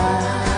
wahr.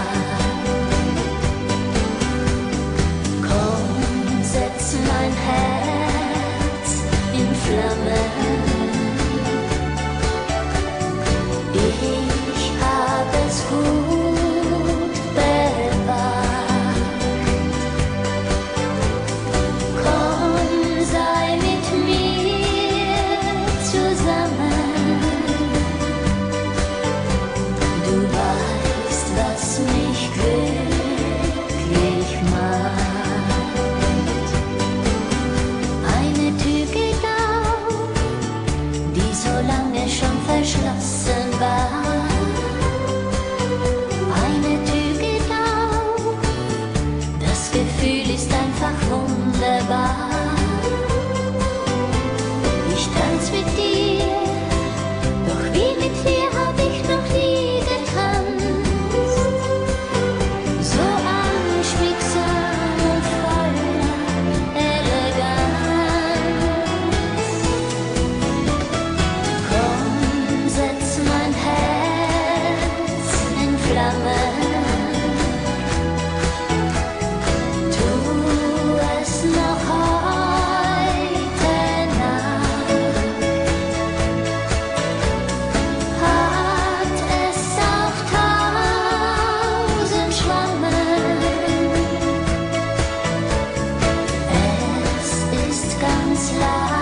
Es ist